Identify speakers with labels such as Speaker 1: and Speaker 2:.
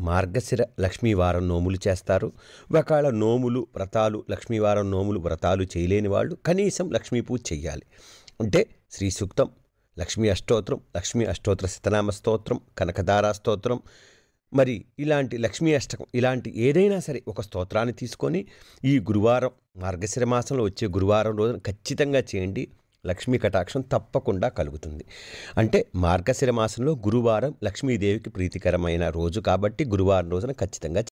Speaker 1: మార్గశిర లక్ష్మీవారం నోములు చేస్తారు. ఒకవేళ నోములు వ్రతాలు లక్ష్మీవారం నోములు వ్రతాలు చేయలేని వాళ్ళు కనీసం లక్ష్మీ పూజ చెయ్యాలి. అంటే శ్రీ సూక్తం లక్ష్మీ అష్టోత్రం లక్ష్మీ అష్టోత్తర శతనామ స్తోత్రం కనకదారా స్తోత్రం. మరి ఇలాంటి లక్ష్మీ అష్టకం ఇలాంటి ఏదైనా సరే ఒక స్తోత్రాన్ని తీసుకొని ఈ గురువారం మార్గశిర మాసంలో వచ్చే గురువారం రోజున ఖచ్చితంగా చేయండి. లక్ష్మీ కటాక్షం తప్పకుండా కలుగుతుంది. అంటే మార్గశిర మాసంలో గురువారం లక్ష్మీదేవికి ప్రీతికరమైన రోజు కాబట్టి గురువారం రోజున ఖచ్చితంగా